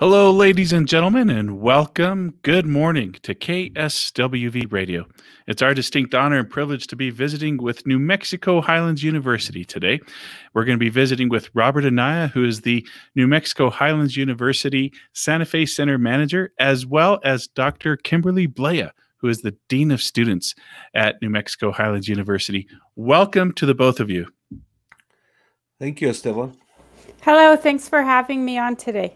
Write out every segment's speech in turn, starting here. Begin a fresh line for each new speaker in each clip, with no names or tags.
Hello, ladies and gentlemen, and welcome. Good morning to KSWV Radio. It's our distinct honor and privilege to be visiting with New Mexico Highlands University today. We're going to be visiting with Robert Anaya, who is the New Mexico Highlands University Santa Fe Center Manager, as well as Dr. Kimberly Blea, who is the Dean of Students at New Mexico Highlands University. Welcome to the both of you.
Thank you, Esteban.
Hello, thanks for having me on today.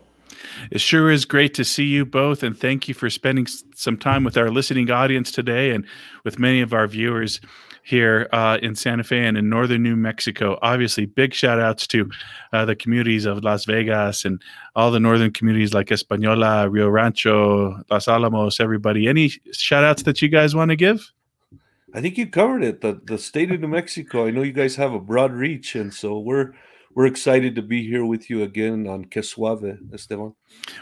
It sure is great to see you both, and thank you for spending some time with our listening audience today and with many of our viewers here uh, in Santa Fe and in northern New Mexico. Obviously, big shout outs to uh, the communities of Las Vegas and all the northern communities like Española, Rio Rancho, Los Alamos, everybody. Any shout outs that you guys want to give?
I think you covered it. The the state of New Mexico. I know you guys have a broad reach, and so we're we're excited to be here with you again on Que Suave, Esteban.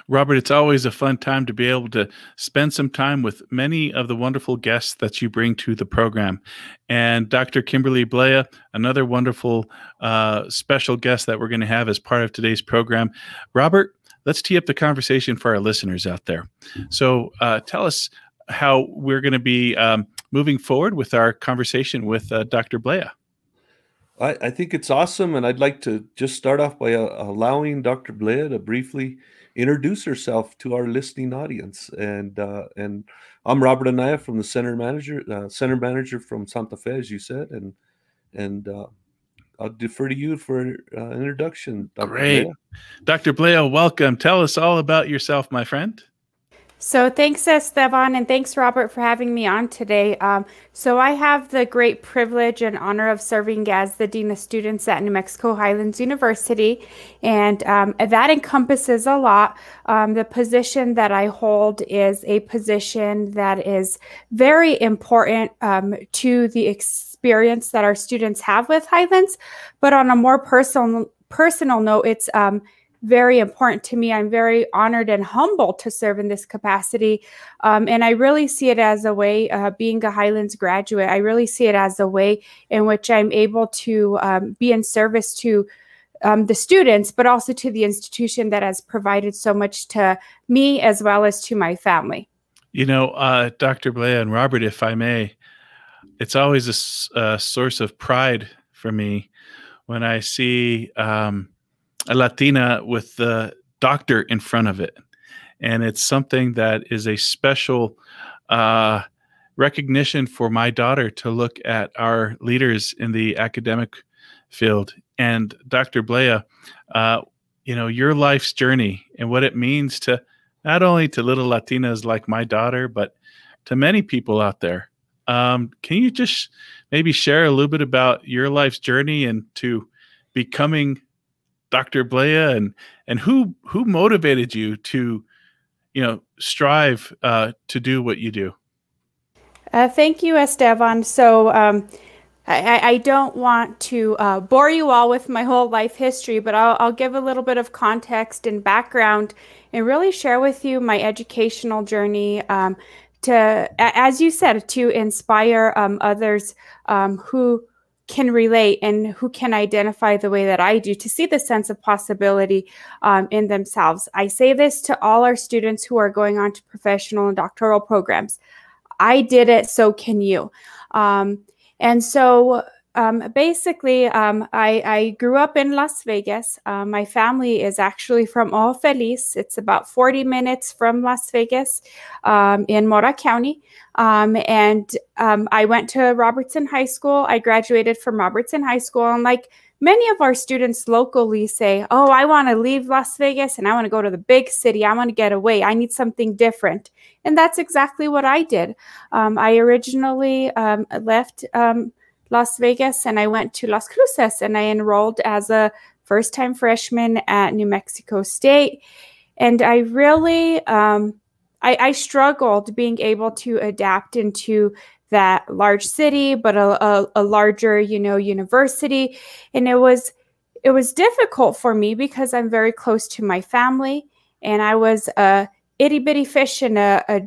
Robert, it's always a fun time to be able to spend some time with many of the wonderful guests that you bring to the program. And Dr. Kimberly Blea, another wonderful uh, special guest that we're going to have as part of today's program. Robert, let's tee up the conversation for our listeners out there. So uh, tell us how we're going to be um, moving forward with our conversation with uh, Dr. Blea.
I, I, think it's awesome, and I'd like to just start off by uh, allowing Dr. Blea to briefly introduce herself to our listening audience. And uh, and I'm Robert Anaya from the center manager, uh, center manager from Santa Fe, as you said, and and uh, I'll defer to you for an uh, introduction.
Dr. Great, Blea. Dr. Blea, welcome. Tell us all about yourself, my friend.
So thanks, Esteban, and thanks, Robert, for having me on today. Um, so I have the great privilege and honor of serving as the Dean of Students at New Mexico Highlands University, and um, that encompasses a lot. Um, the position that I hold is a position that is very important um, to the experience that our students have with Highlands, but on a more personal personal note, it's um, very important to me. I'm very honored and humbled to serve in this capacity. Um, and I really see it as a way, uh, being a Highlands graduate, I really see it as a way in which I'm able to um, be in service to um, the students, but also to the institution that has provided so much to me as well as to my family.
You know, uh, Dr. Blea and Robert, if I may, it's always a, a source of pride for me when I see um, a Latina with the doctor in front of it. And it's something that is a special uh, recognition for my daughter to look at our leaders in the academic field. And Dr. Blea, uh, you know, your life's journey and what it means to not only to little Latinas like my daughter, but to many people out there. Um, can you just maybe share a little bit about your life's journey and to becoming Dr. Blea and and who who motivated you to you know strive uh, to do what you do?
Uh, thank you, Esteban. So um, I, I, don't want to uh, bore you all with my whole life history, but I'll, I'll, give a little bit of context and background and really share with you my educational journey um, to, as you said, to inspire um, others um, who can relate and who can identify the way that I do to see the sense of possibility um, in themselves. I say this to all our students who are going on to professional and doctoral programs. I did it, so can you. Um, and so um, basically, um, I, I, grew up in Las Vegas. Uh, my family is actually from Ojo Feliz. It's about 40 minutes from Las Vegas um, in Mora County. Um, and um, I went to Robertson High School. I graduated from Robertson High School. And like many of our students locally say, Oh, I want to leave Las Vegas and I want to go to the big city. I want to get away. I need something different. And that's exactly what I did. Um, I originally left. Las Vegas and I went to Las Cruces and I enrolled as a first time freshman at New Mexico State. And I really, um, I, I, struggled being able to adapt into that large city, but a, a, a larger, you know, university. And it was, it was difficult for me because I'm very close to my family and I was a itty bitty fish in a, a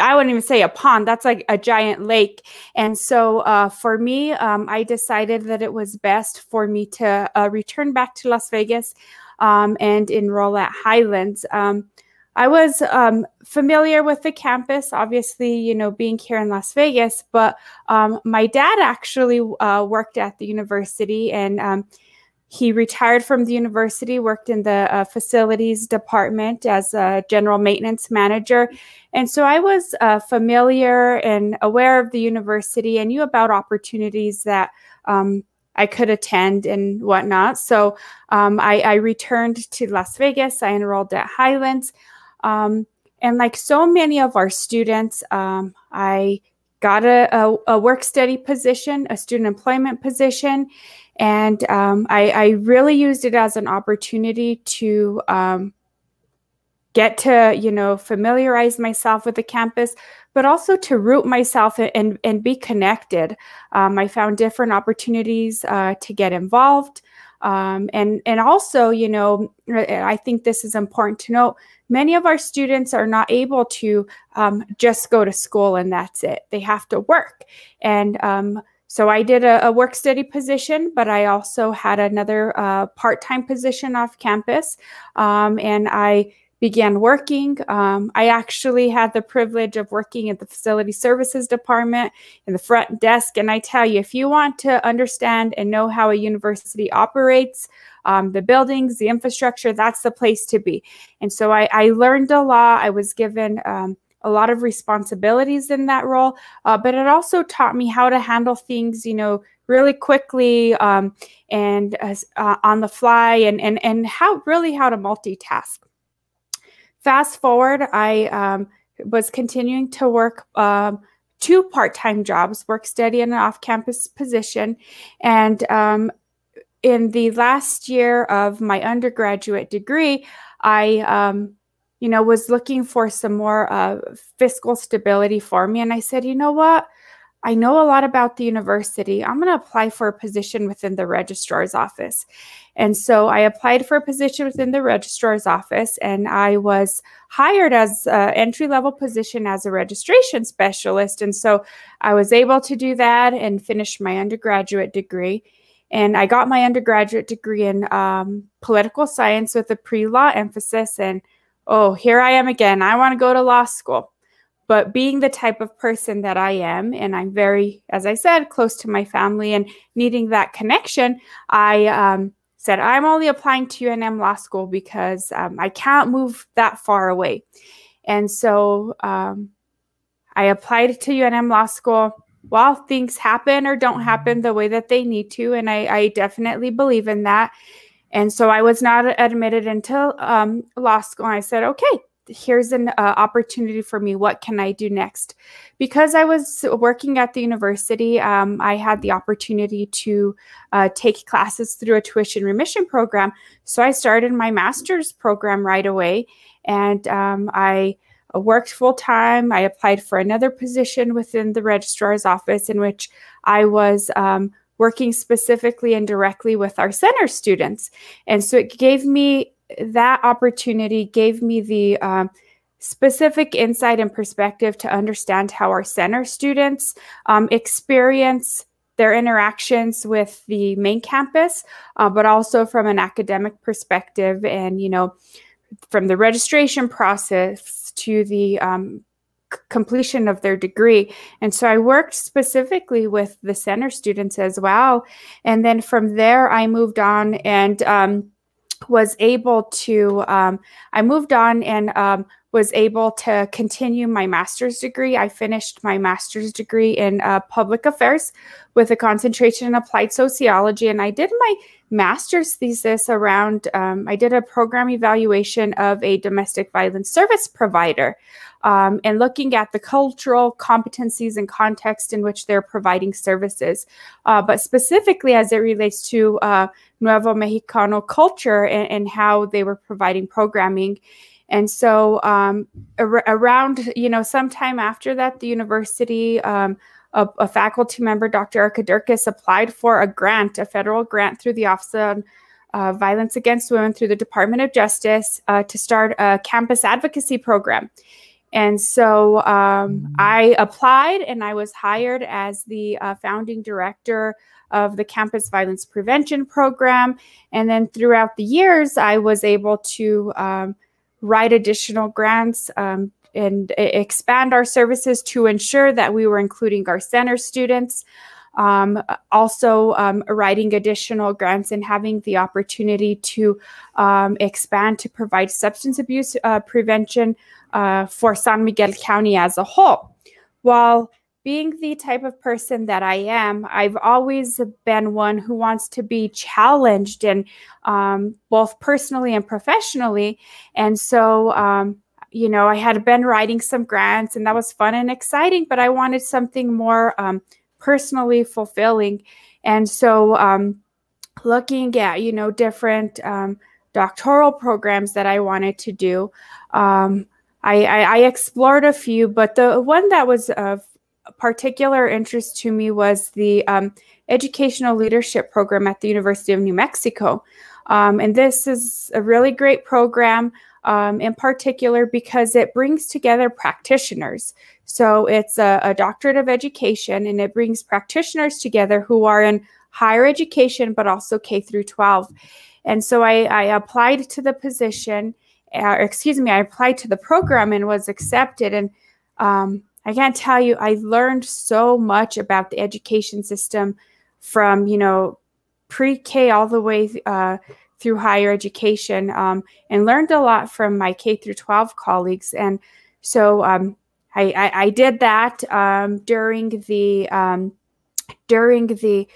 I wouldn't even say a pond. That's like a giant lake. And so uh, for me, um, I decided that it was best for me to uh, return back to Las Vegas um, and enroll at Highlands. Um, I was um, familiar with the campus, obviously, you know, being here in Las Vegas, but um, my dad actually uh, worked at the university and um, he retired from the university, worked in the uh, facilities department as a general maintenance manager. And so I was uh, familiar and aware of the university and knew about opportunities that um, I could attend and whatnot. So um, I, I, returned to Las Vegas. I enrolled at Highlands. Um, and like so many of our students, um, I got a, a, a, work study position, a student employment position, and um, I, I, really used it as an opportunity to um, get to, you know, familiarize myself with the campus, but also to root myself and, and be connected. Um, I found different opportunities uh, to get involved. Um, and and also, you know, I think this is important to note. Many of our students are not able to um, just go to school and that's it. They have to work. And um, so I did a, a, work study position, but I also had another uh, part time position off campus, um, and I began working. Um, I actually had the privilege of working at the facility services department in the front desk. And I tell you, if you want to understand and know how a university operates, um, the buildings, the infrastructure, that's the place to be. And so I, I learned a lot. I was given um, a lot of responsibilities in that role, uh, but it also taught me how to handle things, you know, really quickly um, and uh, on the fly and, and, and how really how to multitask. Fast forward, I um, was continuing to work um, two part time jobs, work study and an off campus position. And um, in the last year of my undergraduate degree, I um, you know, was looking for some more uh, fiscal stability for me. And I said, you know what? I know a lot about the university. I'm going to apply for a position within the registrar's office. And so I applied for a position within the registrar's office and I was hired as an entry level position as a registration specialist. And so I was able to do that and finish my undergraduate degree. And I got my undergraduate degree in um, political science with a pre law emphasis. And oh, here I am again. I want to go to law school. But being the type of person that I am, and I'm very, as I said, close to my family and needing that connection, I um, said, I'm only applying to UNM Law School because um, I can't move that far away. And so um, I applied to UNM Law School. Well, things happen or don't happen the way that they need to. And I, I definitely believe in that. And so I was not admitted into um, law school. And I said, okay, here's an uh, opportunity for me. What can I do next? Because I was working at the university, um, I had the opportunity to uh, take classes through a tuition remission program. So I started my master's program right away, and um, I worked full time. I applied for another position within the registrar's office, in which I was um, working specifically and directly with our center students. And so it gave me that opportunity gave me the um, specific insight and perspective to understand how our center students um, experience their interactions with the main campus, uh, but also from an academic perspective and, you know, from the registration process to the um, completion of their degree. And so I worked specifically with the center students as well. And then from there, I moved on and um, was able to, um, I moved on and um, was able to continue my master's degree. I finished my master's degree in uh, public affairs with a concentration in applied sociology. And I did my master's thesis around, um, I did a program evaluation of a domestic violence service provider um, and looking at the cultural competencies and context in which they're providing services, uh, but specifically as it relates to uh, Nuevo Mexicano culture and, and, how they were providing programming. And so um, ar- around, you know, sometime after that, the university, um, a, a, faculty member, Dr. Arkadurkis, applied for a grant, a federal grant through the Office of uh, Violence Against Women through the Department of Justice uh, to start a campus advocacy program. And so um, mm-hmm. I applied and I was hired as the uh, founding director of the Campus Violence Prevention Program. And then throughout the years, I was able to um, write additional grants um, and expand our services to ensure that we were including our center students. Um, also, um, writing additional grants and having the opportunity to um, expand to provide substance abuse uh, prevention uh, for San Miguel County as a whole. While being the type of person that I am, I've always been one who wants to be challenged and um, both personally and professionally. And so, um, you know, I had been writing some grants and that was fun and exciting, but I wanted something more um, personally fulfilling. And so, um, looking at, you know, different um, doctoral programs that I wanted to do, um, I, I, I, explored a few, but the one that was of particular interest to me was the um, educational leadership program at the University of New Mexico. Um, and this is a really great program um, in particular because it brings together practitioners. So it's a, a, doctorate of education and it brings practitioners together who are in higher education but also K through 12. And so I, I applied to the position, uh, excuse me, I applied to the program and was accepted. And um, I can't tell you, I learned so much about the education system from, you know, pre K all the way uh, through higher education um, and learned a lot from my K through 12 colleagues. And so um, I, I, I, did that um, during the um, during the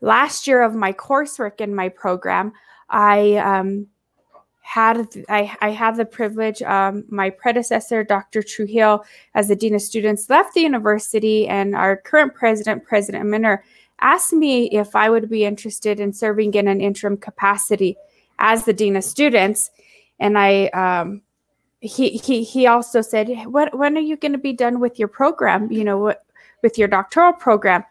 last year of my coursework in my program. I um, had I, I had the privilege. Um, my predecessor, Dr. Trujillo, as the dean of students, left the university, and our current president, President Minner, asked me if I would be interested in serving in an interim capacity as the dean of students, and I. Um, he, he he also said, "What when are you going to be done with your program? You know, what with your doctoral program?"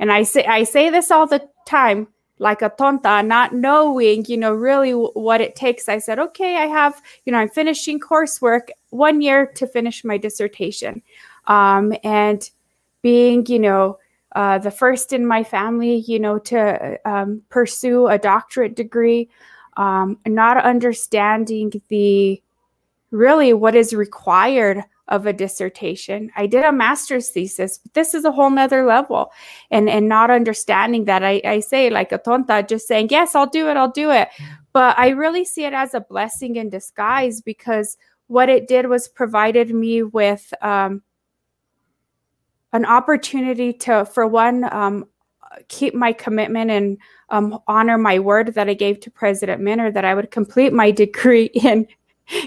And I say I say this all the time like a tonta, not knowing, you know, really what it takes. I said, okay, I have, you know, I'm finishing coursework one year to finish my dissertation. Um, and being, you know, uh, the first in my family, you know, to um, pursue a doctorate degree, um, not understanding the really what is required of a dissertation. I did a master's thesis, but this is a whole nother level. And and not understanding that I, I say like a tonta, just saying, yes, I'll do it, I'll do it. But I really see it as a blessing in disguise because what it did was provided me with um, an opportunity to, for one, um, keep my commitment and um, honor my word that I gave to President Minner that I would complete my degree in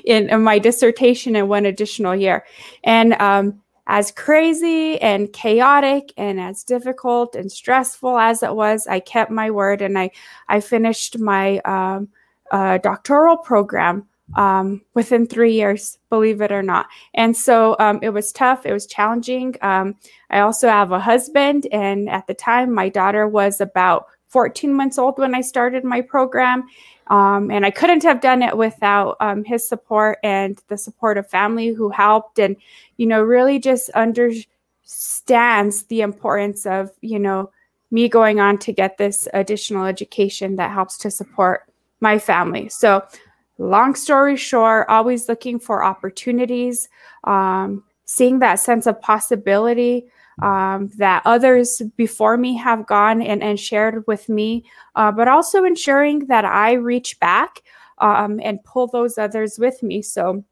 in, in my dissertation in one additional year. And um, as crazy and chaotic and as difficult and stressful as it was, I kept my word and I, I finished my um, uh, doctoral program um, within three years, believe it or not. And so um, it was tough, it was challenging. Um, I also have a husband, and at the time, my daughter was about 14 months old when I started my program. Um, and I couldn't have done it without um, his support and the support of family who helped and, you know, really just understands the importance of, you know, me going on to get this additional education that helps to support my family. So, long story short, always looking for opportunities, um, seeing that sense of possibility um, that others before me have gone and, and shared with me, uh, but also ensuring that I reach back um, and pull those others with me. So,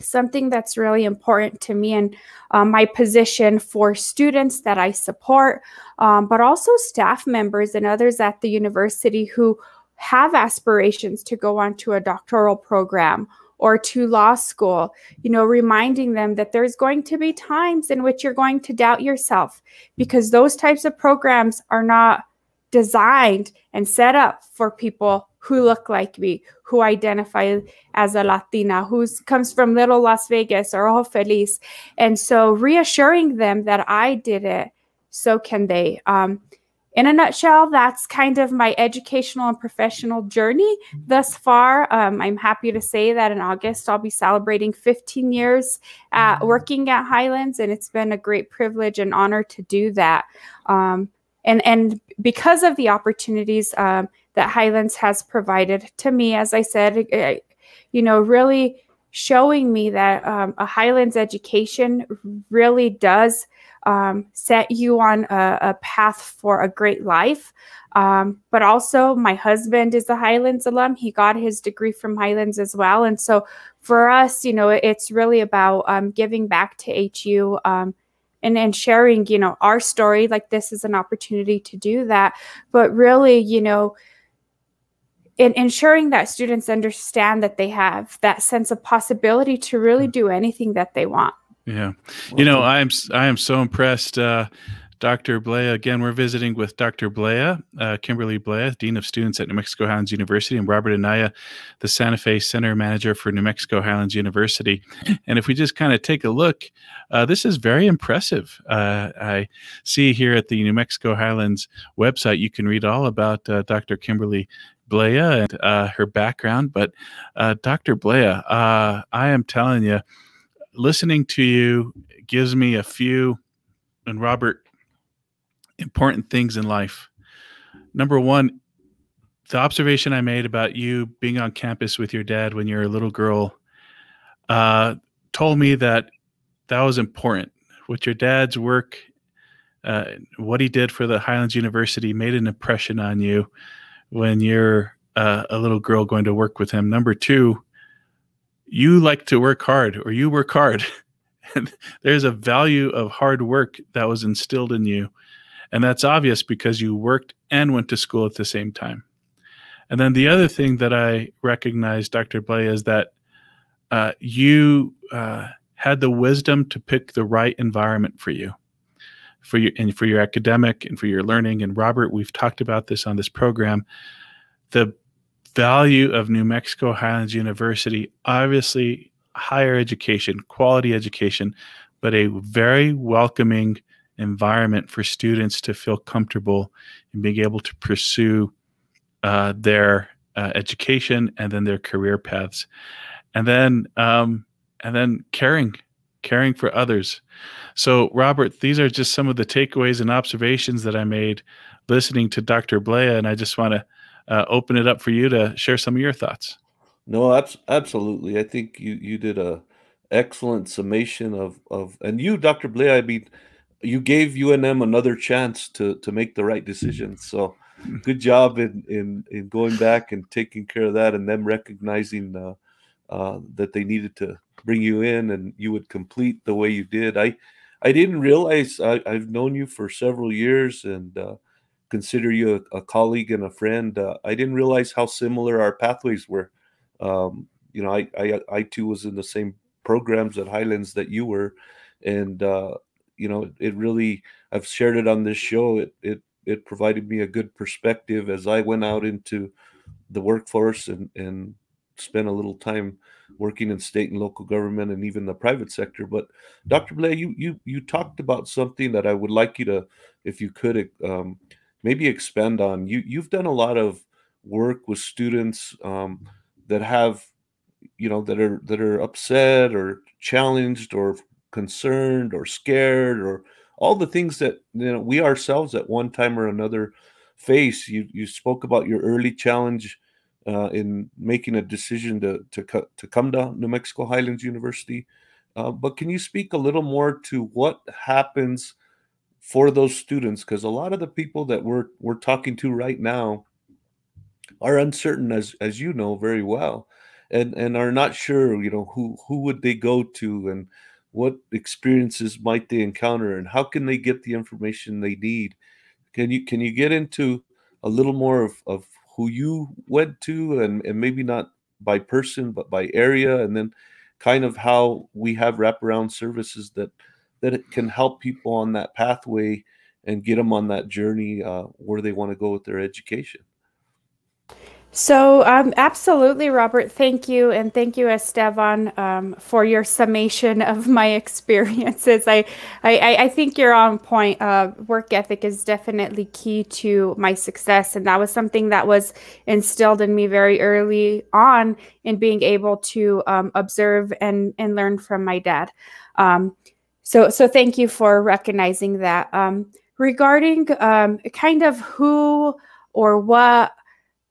something that's really important to me and um, my position for students that I support, um, but also staff members and others at the university who have aspirations to go on to a doctoral program or to law school, you know, reminding them that there's going to be times in which you're going to doubt yourself because those types of programs are not designed and set up for people who look like me, who identify as a Latina, who comes from little Las Vegas or Ojo Feliz. And so reassuring them that I did it, so can they. Um, in a nutshell, that's kind of my educational and professional journey thus far. Um, I'm happy to say that in August, I'll be celebrating 15 years at working at Highlands, and it's been a great privilege and honor to do that. Um, and, and because of the opportunities um, that Highlands has provided to me, as I said, it, you know, really showing me that um, a Highlands education really does um, set you on a, a, path for a great life. Um, but also, my husband is a Highlands alum. He got his degree from Highlands as well. And so, for us, you know, it's really about um, giving back to HU um, and, and sharing, you know, our story. Like, this is an opportunity to do that. But really, you know, in ensuring that students understand that they have that sense of possibility to really mm. do anything that they want.
Yeah, you know, I'm I am so impressed. Uh, Dr. Blea, again, we're visiting with Dr. Blea, uh, Kimberly Blea, Dean of Students at New Mexico Highlands University, and Robert Anaya, the Santa Fe Center Manager for New Mexico Highlands University. And if we just kind of take a look, uh, this is very impressive. Uh, I see here at the New Mexico Highlands website, you can read all about uh, Dr. Kimberly Blea and uh, her background. But uh, Dr. Blea, uh, I am telling you, listening to you gives me a few, and Robert, important things in life. Number one, the observation I made about you being on campus with your dad when you're a little girl uh, told me that that was important. With your dad's work, uh, what he did for the Highlands University made an impression on you when you're uh, a little girl going to work with him. Number two, you like to work hard or you work hard. and there's a value of hard work that was instilled in you. And that's obvious because you worked and went to school at the same time. And then the other thing that I recognize, Dr. Blea, is that uh, you uh, had the wisdom to pick the right environment for you for your and for your academic and for your learning. And Robert, we've talked about this on this program. The value of New Mexico Highlands University, obviously higher education, quality education, but a very welcoming environment for students to feel comfortable in being able to pursue uh, their uh, education and then their career paths, and then um, and then caring caring for others. So, Robert, these are just some of the takeaways and observations that I made listening to Dr. Blea, and I just want to uh, open it up for you to share some of your thoughts.
No, abs- absolutely. I think you you did a excellent summation of of, and you, Dr. Blea, I mean, you gave UNM another chance to to make the right decision. So, good job in in in going back and taking care of that, and them recognizing uh, uh, that they needed to bring you in and you would complete the way you did. I I didn't realize I, have known you for several years and uh, consider you a, a, colleague and a friend. Uh, I didn't realize how similar our pathways were. Um, you know, I, I I too was in the same programs at Highlands that you were, and uh, you know, it really I've shared it on this show. It it it provided me a good perspective as I went out into the workforce and and spent a little time working in state and local government and even the private sector. But Dr. Blea, you you you talked about something that I would like you to, if you could, um, maybe expand on. You you've done a lot of work with students um, that have, you know, that are that are upset or challenged or concerned or scared or all the things that you know we ourselves at one time or another face. You you spoke about your early challenge uh, in making a decision to to to come to New Mexico Highlands University. Uh, but can you speak a little more to what happens for those students? Because a lot of the people that we're we're talking to right now are uncertain, as as you know very well, and and are not sure. You know who who would they go to and what experiences might they encounter and how can they get the information they need can you can you get into a little more of, of who you went to and, and maybe not by person but by area and then kind of how we have wraparound services that that it can help people on that pathway and get them on that journey uh, where they want to go with their education
so, um, absolutely, Robert. Thank you. And thank you, Esteban, um, for your summation of my experiences. I, I, I think you're on point. Uh, work ethic is definitely key to my success. And that was something that was instilled in me very early on in being able to um, observe and, and learn from my dad. Um, so, so thank you for recognizing that. Um, regarding um, kind of who or what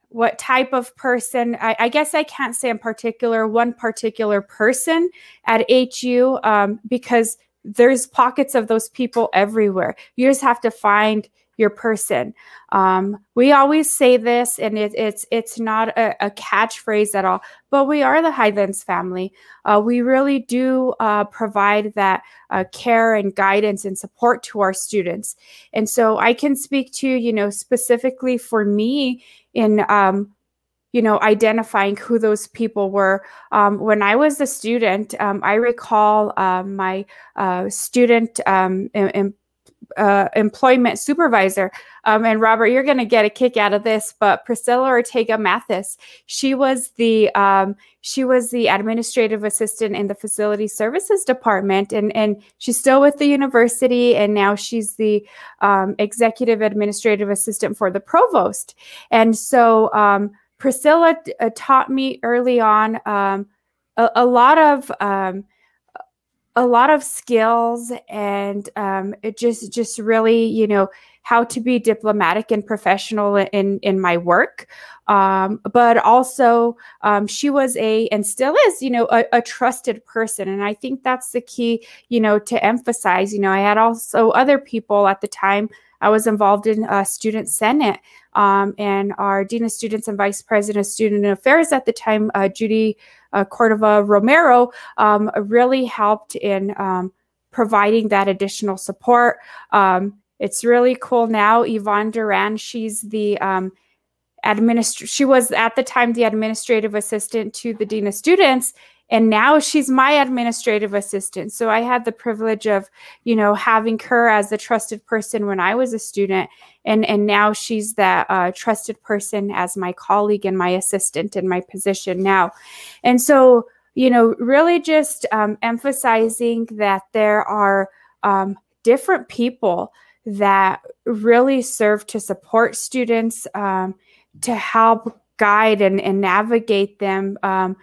what type of person I, I, guess i can't say in particular one particular person at hu um, because there's pockets of those people everywhere you just have to find your person. Um, we always say this, and it, it's it's not a, a, catchphrase at all, but we are the Highlands family. Uh, we really do uh, provide that uh, care and guidance and support to our students. And so I can speak to you know specifically for me in um, you know identifying who those people were um, when i was a student um, i recall uh, my uh, student um, uh, employment supervisor. Um, and Robert, you're going to get a kick out of this, but Priscilla Ortega Mathis, she was the um, she was the administrative assistant in the facility services department, and and she's still with the university, and now she's the um, executive administrative assistant for the provost. And so um, Priscilla uh, taught me early on um, a, a, lot of um, a lot of skills and um, it just just really you know how to be diplomatic and professional in in my work. Um, but also um, she was a and still is you know a, a, trusted person. And i think that's the key you know to emphasize you know i had also other people at the time i was involved in a student senate um, and our dean of students and vice president of student affairs at the time uh, judy uh, Cordova Romero um, really helped in um, providing that additional support. Um, it's really cool now. Yvonne Duran, she's the um, administ- she was at the time the administrative assistant to the dean of students and now she's my administrative assistant. So i had the privilege of you know having her as a trusted person when i was a student. And and now she's that uh, trusted person as my colleague and my assistant in my position now. And so you know really just um, emphasizing that there are um, different people that really serve to support students um, to help guide and, and navigate them um,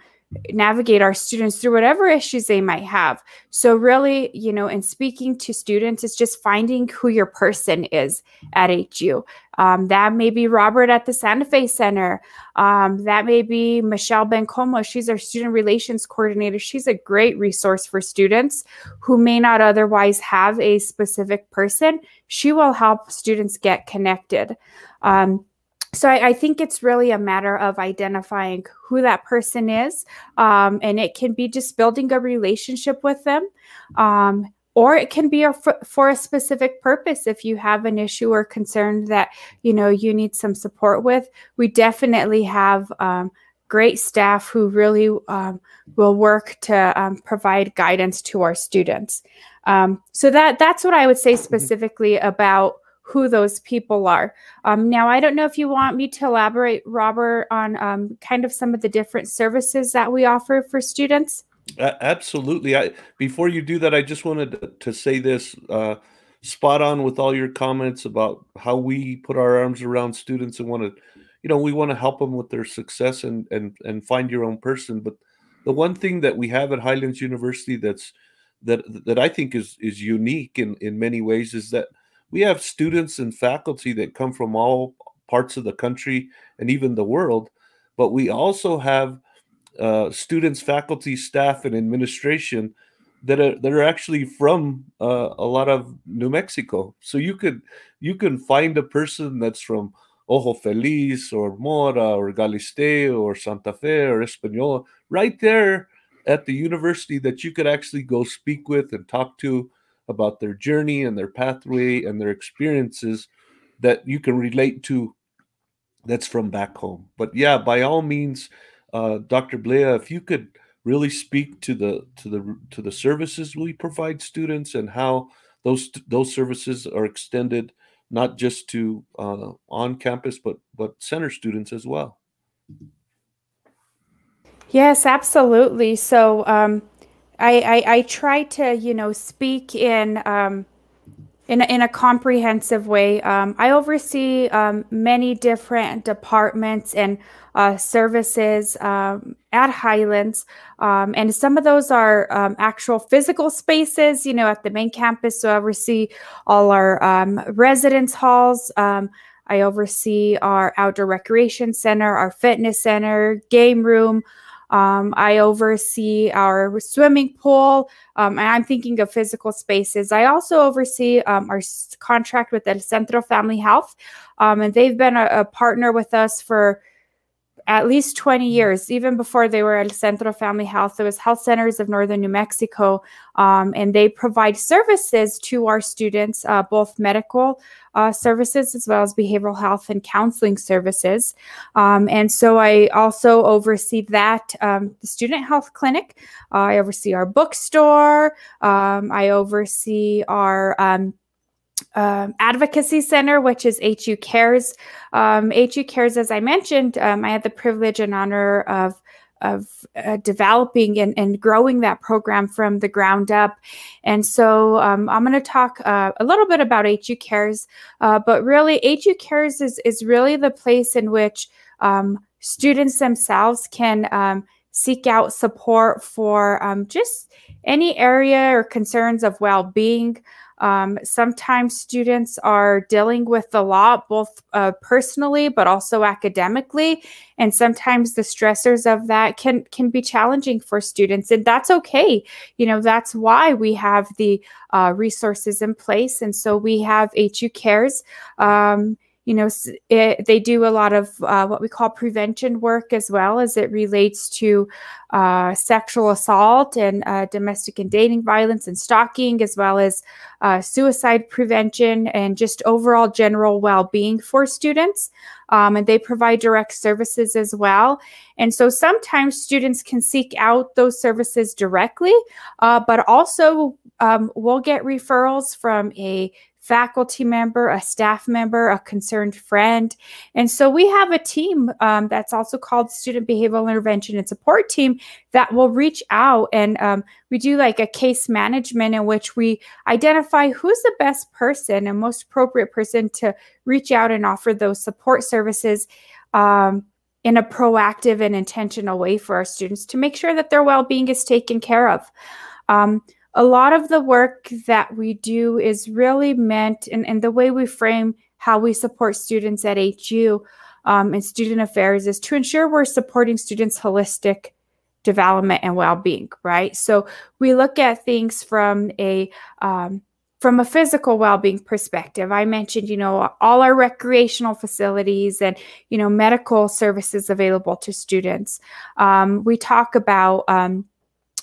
navigate our students through whatever issues they might have. So, really, you know, in speaking to students, it's just finding who your person is at HU. Um, that may be Robert at the Santa Fe Center. Um, that may be Michelle Bencomo. She's our student relations coordinator. She's a great resource for students who may not otherwise have a specific person. She will help students get connected. Um, so I, I, think it's really a matter of identifying who that person is um, and it can be just building a relationship with them um, or it can be a, for a specific purpose if you have an issue or concern that you know you need some support with we definitely have um, great staff who really um, will work to um, provide guidance to our students um, so that that's what i would say mm-hmm. specifically about who those people are. Um, now, I don't know if you want me to elaborate, Robert, on um, kind of some of the different services that we offer for students.
Uh, absolutely. I, before you do that, I just wanted to, say this uh, spot on with all your comments about how we put our arms around students and want to, you know, we want to help them with their success and and and find your own person. But the one thing that we have at Highlands University that's that that I think is is unique in in many ways is that we have students and faculty that come from all parts of the country and even the world, but we also have uh, students, faculty, staff, and administration that are that are actually from uh, a lot of New Mexico. So you could you can find a person that's from Ojo Feliz or Mora or Galisteo or Santa Fe or Española right there at the university that you could actually go speak with and talk to about their journey and their pathway and their experiences that you can relate to that's from back home. But yeah, by all means, uh, Dr. Blea, if you could really speak to the to the to the services we provide students and how those those services are extended not just to uh, on campus but but center students as well.
Yes, absolutely. So um, I, I, I try to, you know, speak in um, in, in a comprehensive way. Um, I oversee um, many different departments and uh, services um, at Highlands, um, and some of those are um, actual physical spaces, you know, at the main campus. So I oversee all our um, residence halls. I oversee our outdoor recreation center, our fitness center, game room. Um, I oversee our swimming pool, um, I'm thinking of physical spaces. I also oversee um, our contract with El Centro Family Health, um, and they've been a, a partner with us for at least 20 years, even before they were at Centro Family Health. It was Health Centers of Northern New Mexico, um, and they provide services to our students, uh, both medical uh, services as well as behavioral health and counseling services. Um, and so I also oversee that, um, the student health clinic. Uh, I oversee our bookstore. Um, I oversee our um, advocacy center, which is HU Cares. Um, HU Cares, as I mentioned, um, I had the privilege and honor of of uh, developing and, and growing that program from the ground up. And so um, I'm going to talk uh, a little bit about HU Cares, uh, but really HU Cares is, is really the place in which um, students themselves can um, seek out support for um, just any area or concerns of well-being. Um, sometimes students are dealing with a lot, both uh, personally but also academically, and sometimes the stressors of that can can be challenging for students, and that's okay. You know, that's why we have the uh, resources in place, and so we have HU Cares. Um, you know, it, they do a lot of uh, what we call prevention work as well as it relates to uh, sexual assault and uh, domestic and dating violence and stalking, as well as uh, suicide prevention and just overall general well being for students. Um, and they provide direct services as well. And so sometimes students can seek out those services directly, uh, but also um, we'll get referrals from a faculty member, a staff member, a concerned friend. And so we have a team um, that's also called Student Behavioral Intervention and Support Team that will reach out and um, we do like a case management in which we identify who's the best person and most appropriate person to reach out and offer those support services. Um, in a proactive and intentional way for our students to make sure that their well-being is taken care of. Um, a lot of the work that we do is really meant, and, and the way we frame how we support students at HU um, and student affairs is to ensure we're supporting students' holistic development and well-being, right? So we look at things from a um, from a physical well-being perspective i mentioned you know all our recreational facilities and you know medical services available to students um, we talk about um,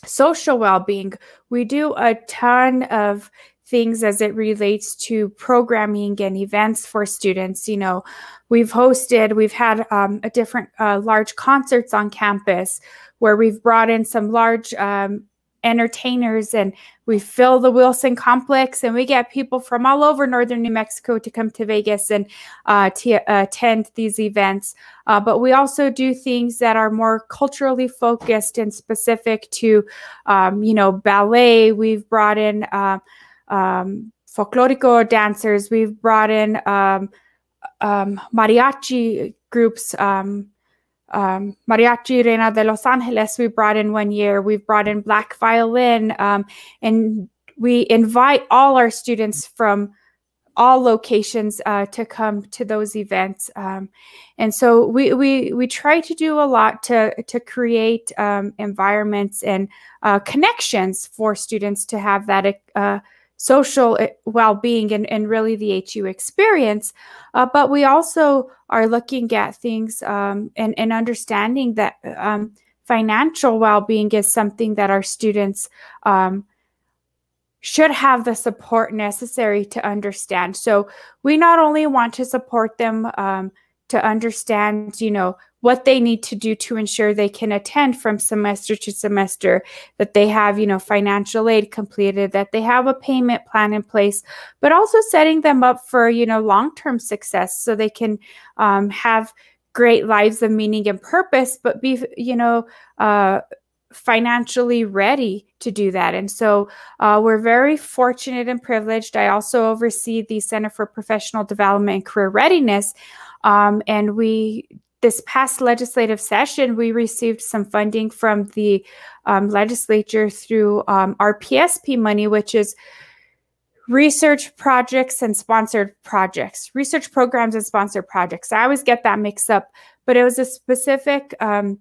social well-being we do a ton of things as it relates to programming and events for students you know. We've hosted we've had um, a different uh, large concerts on campus where we've brought in some large um, entertainers and we fill the Wilson complex and we get people from all over northern New Mexico to come to Vegas and uh, to uh, attend these events. Uh, but we also do things that are more culturally focused and specific to, um, you know, ballet. We've brought in uh, um, folklorico dancers. We've brought in um, um mariachi groups. Um, um, Mariachi Reina de Los Angeles, we brought in one year. We've brought in Black Violin, um, and we invite all our students from all locations uh, to come to those events. Um, and so we, we, we try to do a lot to, to create um, environments and uh, connections for students to have that uh, social eh, well-being and, and really the HU experience. Uh, but we also are looking at things um, and, and understanding that um, financial well-being is something that our students um, should have the support necessary to understand. So we not only want to support them um, to understand, you know, what they need to do to ensure they can attend from semester to semester, that they have, you know, financial aid completed, that they have a payment plan in place, but also setting them up for, you know, long term success so they can um, have great lives of meaning and purpose, but be, you know, uh, financially ready to do that. And so uh, we're very fortunate and privileged. I also oversee the Center for Professional Development and Career Readiness. Um, and we this past legislative session, we received some funding from the um, legislature through um, our PSP money, which is research projects and sponsored projects, research programs and sponsored projects. I always get that mixed up, but it was a specific um,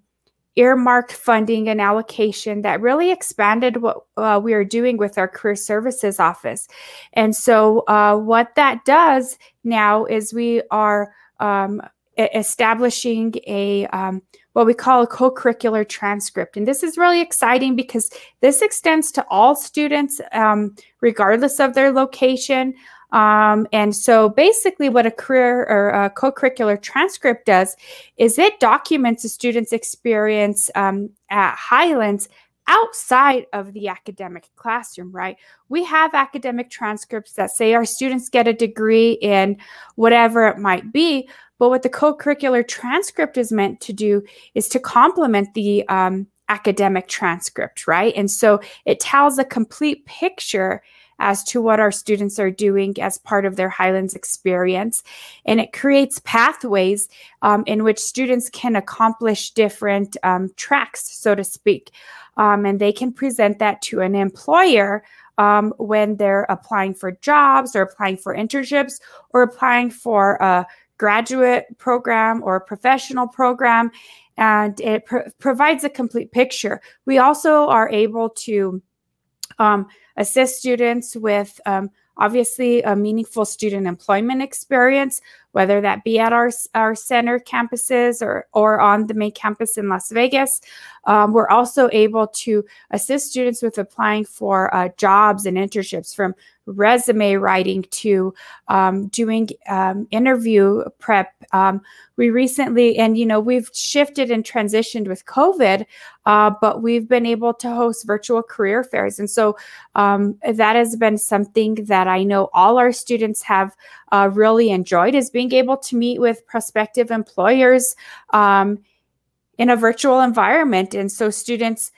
earmarked funding and allocation that really expanded what uh, we are doing with our career services office. And so, uh, what that does now is we are um, establishing a um, what we call a co-curricular transcript and this is really exciting because this extends to all students um, regardless of their location um, and so basically what a career or a co-curricular transcript does is it documents a student's experience um, at highlands outside of the academic classroom, right? We have academic transcripts that say our students get a degree in whatever it might be, but what the co-curricular transcript is meant to do is to complement the um, academic transcript, right? And so it tells a complete picture as to what our students are doing as part of their Highlands experience. And it creates pathways um, in which students can accomplish different um, tracks, so to speak. Um, and they can present that to an employer um, when they're applying for jobs or applying for internships or applying for a graduate program or professional program, and it pr provides a complete picture. We also are able to um, assist students with um, obviously a meaningful student employment experience, whether that be at our, our center campuses or, or on the main campus in Las Vegas. Um, we're also able to assist students with applying for uh, jobs and internships from resume writing to um, doing um, interview prep. Um, we recently, and you know, we've shifted and transitioned with COVID, uh, but we've been able to host virtual career fairs. And so um, that has been something that I know all our students have uh, really enjoyed is being able to meet with prospective employers um, in a virtual environment. And so students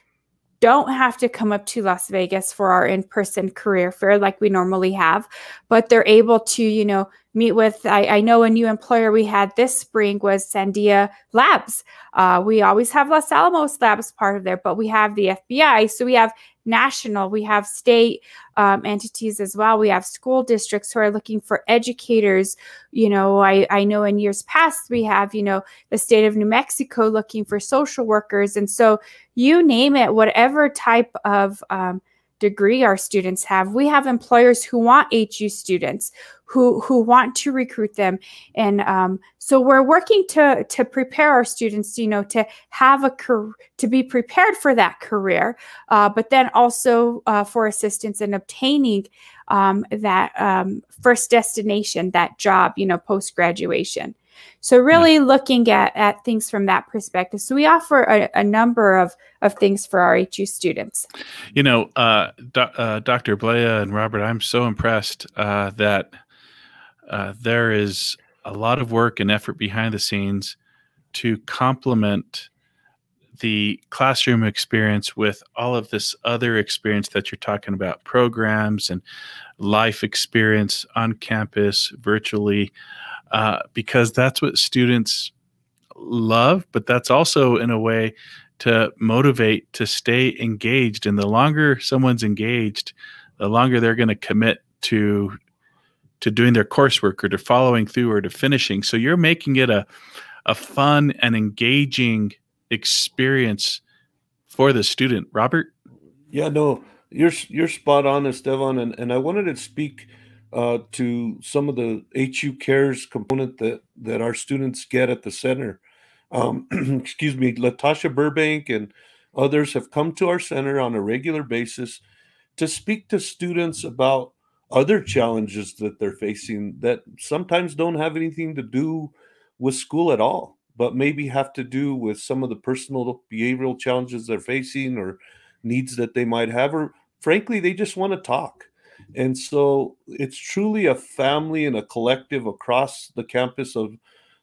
don't have to come up to Las Vegas for our in-person career fair like we normally have, but they're able to, you know, meet with. I, I know a new employer we had this spring was Sandia Labs. Uh, we always have Los Alamos Labs part of there, but we have the FBI, so we have national, we have state um, entities as well. We have school districts who are looking for educators. You know, I, I know in years past we have, you know, the state of New Mexico looking for social workers. And so you name it, whatever type of um, degree our students have, we have employers who want HU students who who want to recruit them. And um, so we're working to to prepare our students you know to have a career to be prepared for that career uh, but then also uh, for assistance in obtaining um, that um, first destination that job you know post graduation so really looking at, at things from that perspective. So we offer a, a, number of, of things for our HU students.
You know, uh, do, uh, Dr. Blea and Robert, I'm so impressed uh, that uh, there is a lot of work and effort behind the scenes to complement the classroom experience with all of this other experience that you're talking about programs and life experience on campus virtually uh, because that's what students love but that's also in a way to motivate to stay engaged and the longer someone's engaged the longer they're going to commit to to doing their coursework or to following through or to finishing. So you're making it a a fun and engaging experience for the student. Robert?
Yeah, no, you're you're spot on, Esteban, and, and I wanted to speak uh, to some of the HU Cares component that that our students get at the center. Um, excuse me, Latasha Burbank and others have come to our center on a regular basis to speak to students about other challenges that they're facing that sometimes don't have anything to do with school at all, but maybe have to do with some of the personal behavioral challenges they're facing or needs that they might have, or frankly, they just want to talk. And so it's truly a family and a collective across the campus of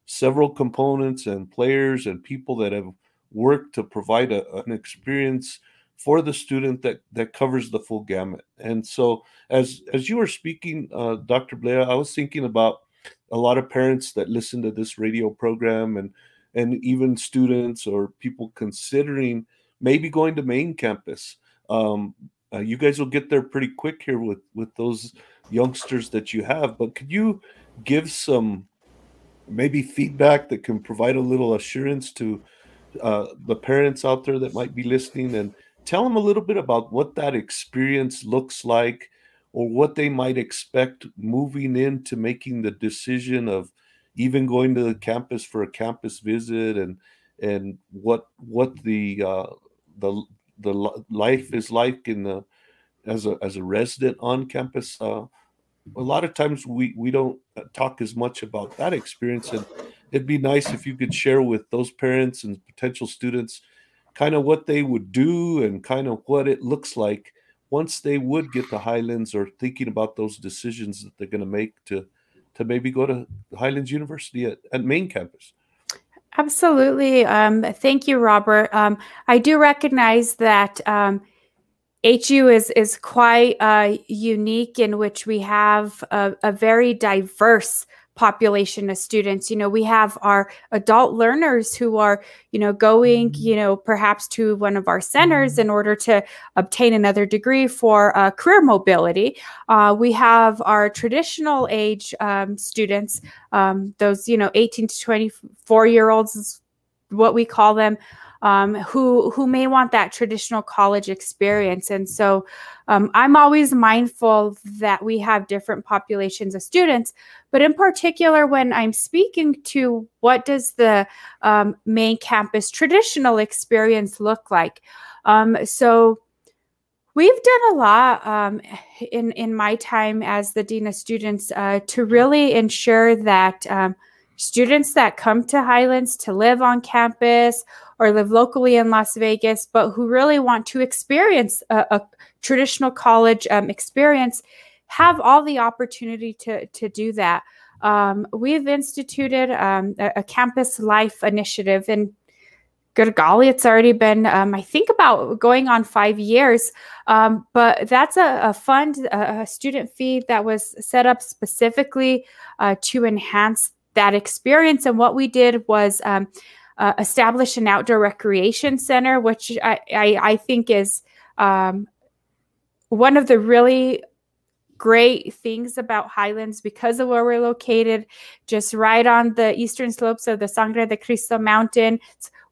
several components and players and people that have worked to provide a, an experience for the student that that covers the full gamut. And so, as as you were speaking, uh, Dr. Blea, I was thinking about a lot of parents that listen to this radio program, and and even students or people considering maybe going to main campus. Um, uh, you guys will get there pretty quick here with with those youngsters that you have. But could you give some maybe feedback that can provide a little assurance to uh, the parents out there that might be listening and tell them a little bit about what that experience looks like or what they might expect moving into making the decision of even going to the campus for a campus visit and and what what the uh, the the life is like in the as a as a resident on campus uh, a lot of times we we don't talk as much about that experience. And it'd be nice if you could share with those parents and potential students kind of what they would do and kind of what it looks like once they would get to highlands or thinking about those decisions that they're going to make to to maybe go to highlands university at, at main campus.
Absolutely. Um, thank you robert. Um, i do recognize that um, HU is is quite uh, unique in which we have a, a, very diverse population of students. You know, we have our adult learners who are, you know, going, mm-hmm. you know, perhaps to one of our centers in order to obtain another degree for uh, career mobility. Uh, we have our traditional age um, students, um, those, you know, 18 to 24 year olds is what we call them um, who who may want that traditional college experience. And so um, I'm always mindful that we have different populations of students, but in particular, when I'm speaking to what does the um, main campus traditional experience look like? Um, so We've done a lot um, in in my time as the dean of students uh, to really ensure that um, students that come to Highlands to live on campus or live locally in Las Vegas, but who really want to experience a, a traditional college um, experience, have all the opportunity to, to do that. Um, we've instituted um, a, a, campus life initiative and good golly, it's already been, um, I think, about going on five years. Um, but that's a, a fund, a, a, student fee that was set up specifically uh, to enhance that experience. And what we did was um, uh, establish an outdoor recreation center, which I, I, I think is um, one of the really great things about Highlands because of where we're located, just right on the eastern slopes of the Sangre de Cristo mountain.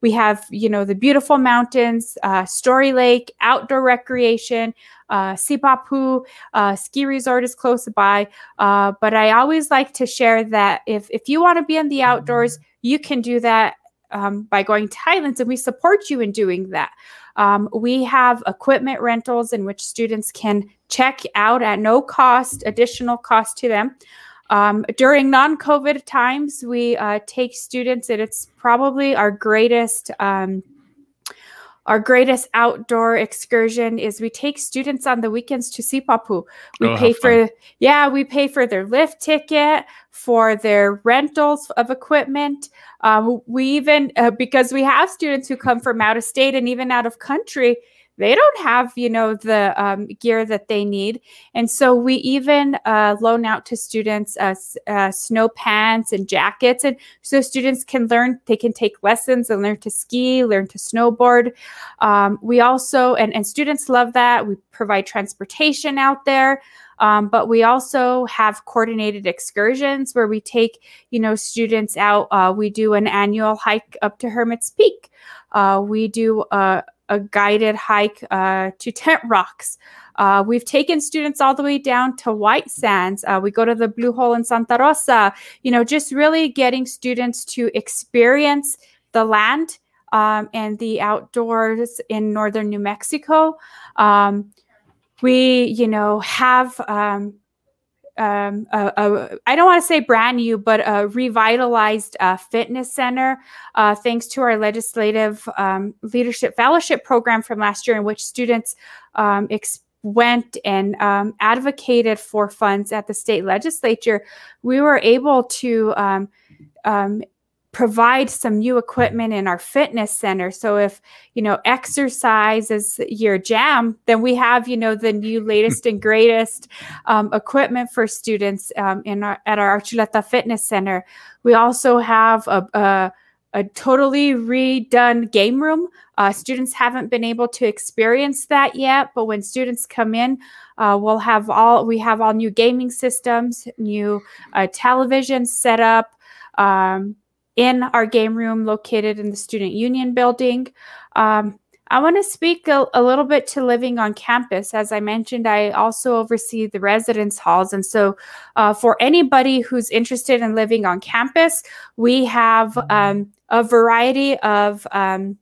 We have, you know, the beautiful mountains, uh, Storrie Lake, outdoor recreation, uh, Sipapu, uh, ski resort is close by. Uh, but I always like to share that if, if you want to be in the outdoors, you can do that um, by going to Highlands, and we support you in doing that. Um, we have equipment rentals in which students can check out at no cost, additional cost to them. Um, during non COVID times, we uh, take students, and it's probably our greatest um, our greatest outdoor excursion is we take students on the weekends to Sipapu. We oh, pay for yeah, we pay for their lift ticket, for their rentals of equipment. Um, we even uh, because we have students who come from out of state and even out of country they don't have you know the um, gear that they need. And so we even uh, loan out to students uh, uh, snow pants and jackets. And so students can learn they can take lessons and learn to ski learn to snowboard. Um, we also and, and students love that. We provide transportation out there. Um, but we also have coordinated excursions where we take you know students out. Uh, we do an annual hike up to hermit's peak. Uh, we do a a guided hike uh, to Tent Rocks. Uh, we've taken students all the way down to White Sands. Uh, we go to the Blue Hole in Santa Rosa. You know, just really getting students to experience the land um, and the outdoors in northern New Mexico. Um, we, you know, have um, um, a, a, I don't want to say brand new, but a revitalized uh, fitness center, uh, thanks to our legislative um, leadership fellowship program from last year, in which students um, went and um, advocated for funds at the state legislature. We were able to um, um, provide some new equipment in our fitness center. So if, you know, exercise is your jam, then we have, you know, the new latest and greatest um, equipment for students um, in our, at our Archuleta Fitness Center. We also have a, a a totally redone game room. Uh, students haven't been able to experience that yet, but when students come in, uh, we'll have all we have all new gaming systems, new uh, television set up um, in our game room located in the Student Union building. Um, I want to speak a, a, little bit to living on campus. As I mentioned, I also oversee the residence halls. And so, uh, for anybody who's interested in living on campus, we have um, a variety of um,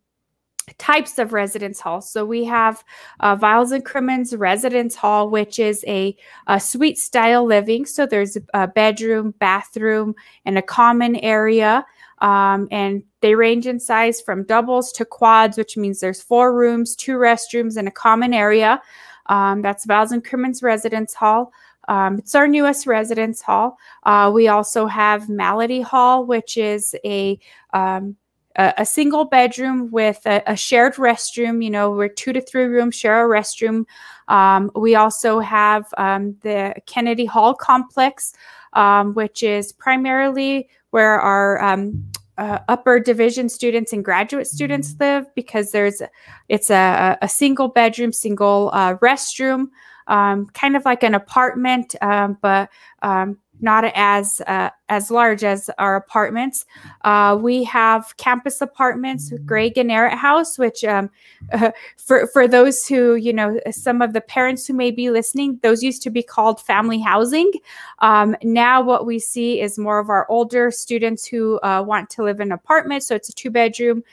types of residence halls. So we have uh, Viles and Crimmins Residence Hall, which is a, a suite style living. So there's a bedroom, bathroom, and a common area. Um, and they range in size from doubles to quads, which means there's four rooms, two restrooms, and a common area. Um, that's Viles and Crimmins Residence Hall. Um, it's our newest residence hall. Uh, we also have Malady Hall, which is a um, a, single bedroom with a, a, shared restroom. You know, we're two to three rooms share a restroom. Um, we also have um, the Kennedy Hall complex, um, which is primarily where our um, uh, upper division students and graduate students live because there's it's a, a single bedroom, single uh, restroom, um, kind of like an apartment, um, but um, not as uh, as large as our apartments. Uh, we have campus apartments, Greg Ganneret House, which um, uh, for for those who you know, some of the parents who may be listening, those used to be called family housing. Um, now, what we see is more of our older students who uh, want to live in an apartment. So it's a two bedroom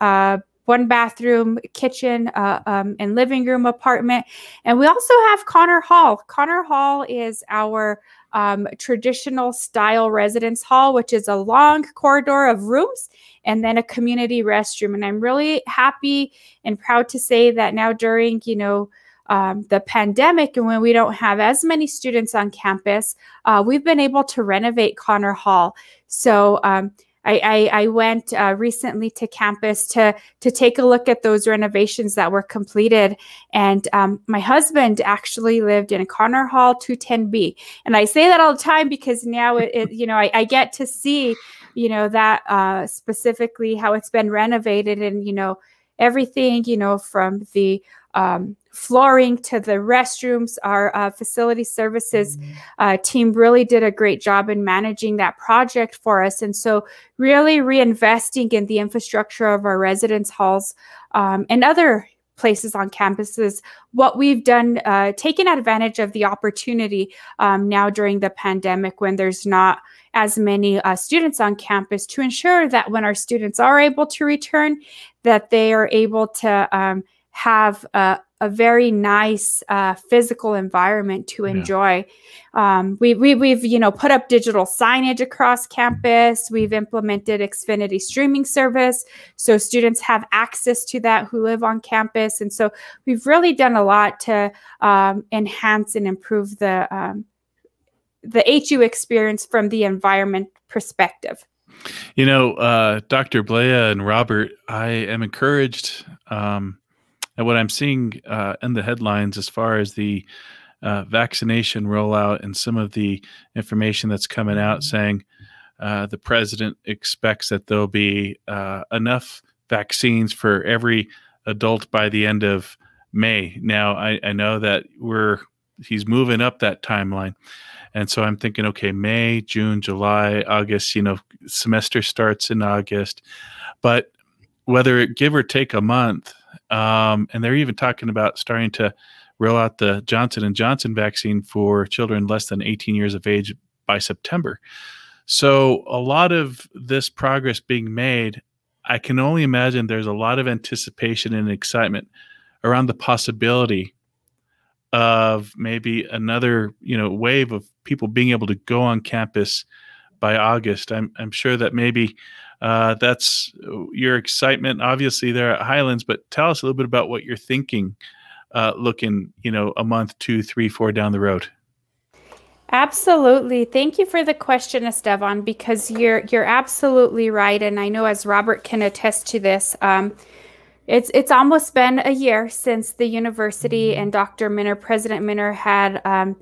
uh, one bathroom, kitchen, uh, um, and living room apartment. And we also have Connor Hall. Connor Hall is our um, traditional style residence hall, which is a long corridor of rooms and then a community restroom. And I'm really happy and proud to say that now during, you know, um, the pandemic and when we don't have as many students on campus, uh, we've been able to renovate Connor Hall. So um, I, I, I went uh, recently to campus to to take a look at those renovations that were completed, and um, my husband actually lived in a Connor Hall 210B, and I say that all the time because now it, it you know I, I, get to see you know that uh, specifically how it's been renovated and you know everything you know from the um, flooring to the restrooms. Our uh, facility services mm-hmm. uh, team really did a great job in managing that project for us. And so, really reinvesting in the infrastructure of our residence halls um, and other places on campuses. What we've done, uh, taken advantage of the opportunity um, now during the pandemic when there's not as many uh, students on campus to ensure that when our students are able to return, that they are able to um, have a, a very nice uh, physical environment to enjoy. Yeah. Um, we, we, we've you know put up digital signage across campus. We've implemented Xfinity streaming service, so students have access to that who live on campus. And so we've really done a lot to um, enhance and improve the um, the HU experience from the environment perspective.
You know, uh, Dr. Blea and Robert, I am encouraged. Um, and what I'm seeing uh, in the headlines as far as the uh, vaccination rollout and some of the information that's coming out mm-hmm. saying uh, the president expects that there'll be uh, enough vaccines for every adult by the end of May. Now, I, I know that we're he's moving up that timeline. And so I'm thinking, okay, May, June, July, August, you know, semester starts in August. But whether it give or take a month, um, and they're even talking about starting to roll out the Johnson and Johnson vaccine for children less than 18 years of age by September. So a lot of this progress being made, I can only imagine there's a lot of anticipation and excitement around the possibility of maybe another, you know, wave of people being able to go on campus by August. I'm I'm sure that maybe uh, that's your excitement, obviously, there at Highlands. But tell us a little bit about what you're thinking, uh, looking, you know, a month, two, three, four down the road.
Absolutely. Thank you for the question, Estevan, because you're you're absolutely right, and I know as Robert can attest to this. Um, it's it's almost been a year since the university and Dr. Minner, President Minner, had um,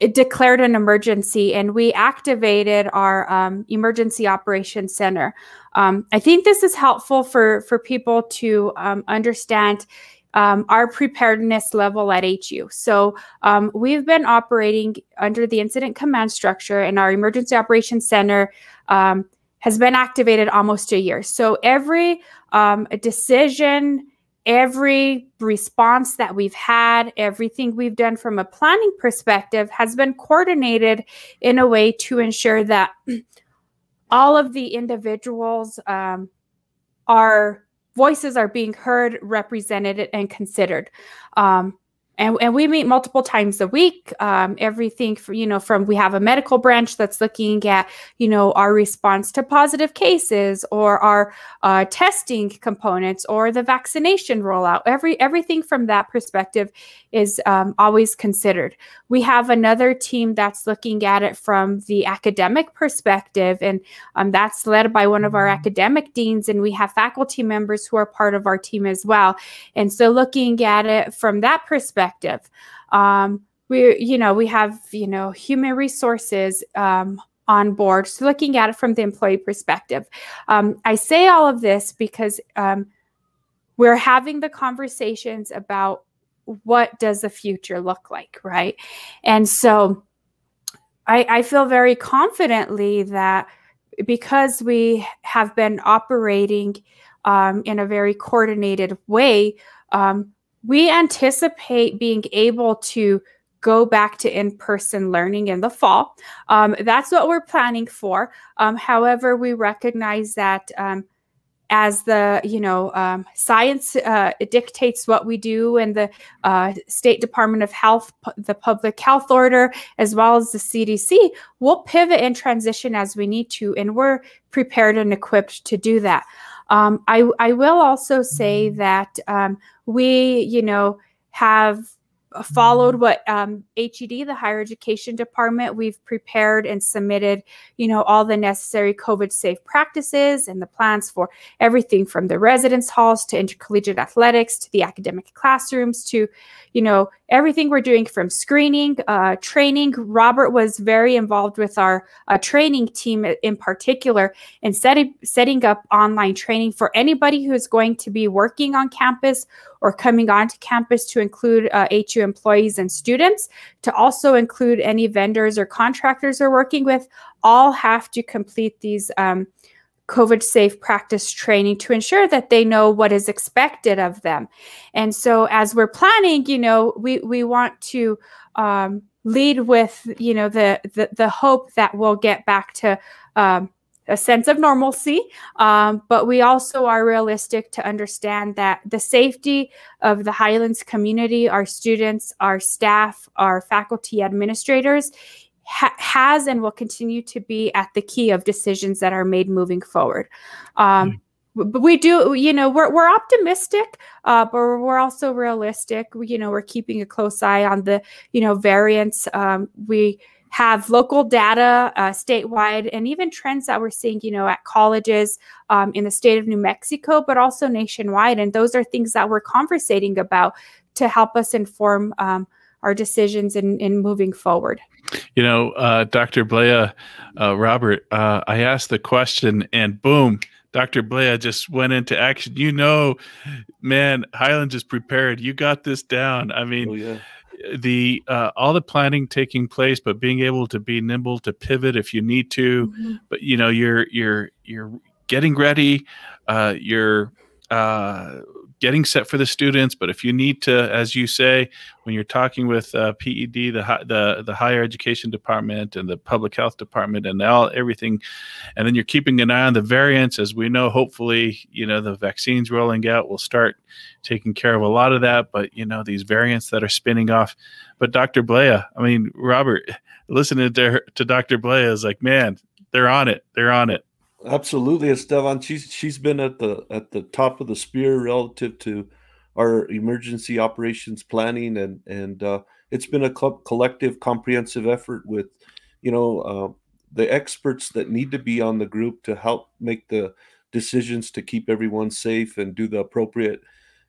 it declared an emergency and we activated our um, emergency operations center. Um, I think this is helpful for, for people to um, understand um, our preparedness level at HU. So um, we've been operating under the incident command structure, and our emergency operations center um, has been activated almost a year. So every um, decision, every response that we've had, everything we've done from a planning perspective has been coordinated in a way to ensure that all of the individuals um, are voices are being heard, represented, and considered. Um, and, and we meet multiple times a week um, everything for, you know from we have a medical branch that's looking at you know our response to positive cases or our uh, testing components or the vaccination rollout. Every everything from that perspective is um, always considered. We have another team that's looking at it from the academic perspective and um, that's led by one of our academic deans and we have faculty members who are part of our team as well. And so looking at it from that perspective Um, we, you know, we have, you know, human resources um, on board. So looking at it from the employee perspective. Um, I say all of this because um, we're having the conversations about what does the future look like, right? And so I, I feel very confidently that because we have been operating um, in a very coordinated way, um, we anticipate being able to go back to in-person learning in the fall. Um, that's what we're planning for. Um, however, we recognize that um, as the you know um, science uh, dictates what we do, and the uh, State Department of Health, the Public Health Order, as well as the CDC, we'll pivot and transition as we need to, and we're prepared and equipped to do that. Um, I, I will also say mm-hmm. that um, we, you know, have followed mm-hmm. what um, HED, the higher education department, we've prepared and submitted, you know, all the necessary COVID safe practices and the plans for everything from the residence halls to intercollegiate athletics to the academic classrooms to, you know, everything we're doing from screening, uh, training. Robert was very involved with our uh, training team in particular and setting setting up online training for anybody who is going to be working on campus or coming onto campus to include uh, HU employees and students, to also include any vendors or contractors they're working with, all have to complete these um, COVID safe practice training to ensure that they know what is expected of them. And so as we're planning, you know, we, we want to um, lead with, you know, the, the, the hope that we'll get back to um, a sense of normalcy, um, but we also are realistic to understand that the safety of the Highlands community, our students, our staff, our faculty administrators ha- has and will continue to be at the key of decisions that are made moving forward. Um, mm but we do you know we're, we're optimistic uh, but we're also realistic. You know we're keeping a close eye on the you know variants. Um, we have local data uh, statewide and even trends that we're seeing you know at colleges um, in the state of new mexico but also nationwide and those are things that we're conversating about to help us inform um, our decisions in, in moving forward.
You know, uh, Dr. Blea, uh, Robert, uh, I asked the question and boom, Dr. Blea just went into action. You know, man, Highlands is prepared. You got this down. I mean, oh, yeah. The uh, all the planning taking place, but being able to be nimble to pivot if you need to. Mm-hmm. But you know, you're you're you're getting ready. Uh, you're uh, getting set for the students. But if you need to, as you say, when you're talking with uh, PED, the, the the higher education department and the public health department and all everything, and then you're keeping an eye on the variants, as we know, hopefully, you know, the vaccines rolling out will start taking care of a lot of that. But you know, these variants that are spinning off. But Dr. Blea, I mean, Robert, listening to her, to Dr. Blea is like, man, they're on it. They're on it.
Absolutely, Esteban. She's she's been at the at the top of the spear relative to our emergency operations planning, and and uh, it's been a co- collective, comprehensive effort with, you know, uh, the experts that need to be on the group to help make the decisions to keep everyone safe and do the appropriate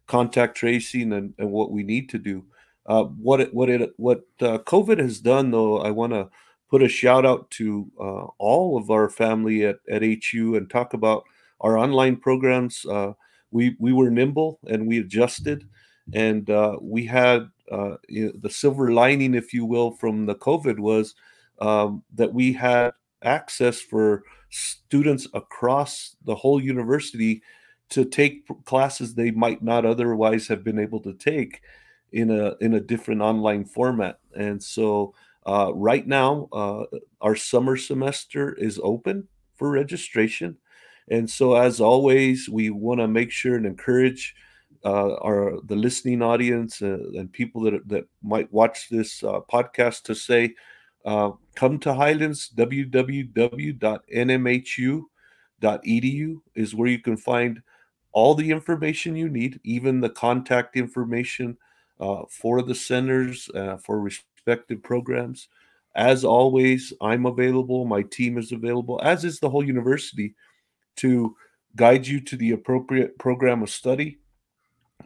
contact tracing and, and what we need to do. Uh, what it what it what uh, COVID has done, though, I want to put a shout out to uh, all of our family at, at HU and talk about our online programs. Uh, we we were nimble and we adjusted, and uh, we had uh, you know, the silver lining, if you will, from the COVID was um, that we had access for students across the whole university to take classes they might not otherwise have been able to take in a in a different online format. And so uh, right now, uh, our summer semester is open for registration. And so, as always, we want to make sure and encourage uh, our the listening audience uh, and people that that might watch this uh, podcast to say, uh, come to Highlands. www.nmhu.edu is where you can find all the information you need, even the contact information for the centers for respective programs. As always, I'm available. My team is available, as is the whole university, to guide you to the appropriate program of study,